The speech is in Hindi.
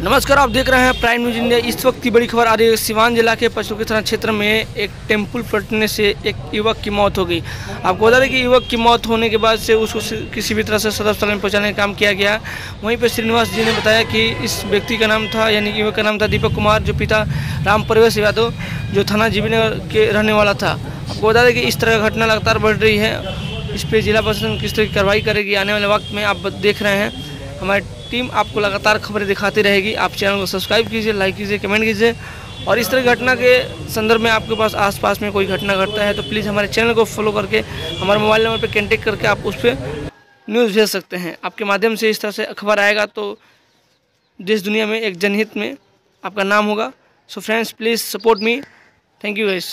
नमस्कार, आप देख रहे हैं प्राइम न्यूज़ इंडिया इस वक्त की बड़ी खबर आ रही है सिवान जिला के पचरुखी थाना क्षेत्र में एक टेंपल पलटने से एक युवक की मौत हो गई। आपको बता दें कि युवक की मौत होने के बाद से उसको किसी भी तरह से सदर स्थल में पहुँचाने का काम किया गया। वहीं पर श्रीनिवास जी ने बताया कि इस व्यक्ति का नाम था, यानी कि युवक का नाम था दीपक कुमार, जो पिता राम परवेश यादव, जो थाना जीवीनगर के रहने वाला था। आपको बता दें कि इस तरह घटना लगातार बढ़ रही है। इस पर जिला प्रशासन किस तरह की कार्रवाई करेगी, आने वाले वक्त में आप देख रहे हैं। हमारे टीम आपको लगातार खबरें दिखाती रहेगी। आप चैनल को सब्सक्राइब कीजिए, लाइक कीजिए, कमेंट कीजिए। और इस तरह घटना के संदर्भ में आपके पास आसपास में कोई घटना घटता है तो प्लीज़ हमारे चैनल को फॉलो करके, हमारे मोबाइल नंबर पर कॉन्टेक्ट करके आप उस पर न्यूज़ भेज सकते हैं। आपके माध्यम से इस तरह से खबर आएगा तो देश दुनिया में एक जनहित में आपका नाम होगा। So friends please support me thank you guys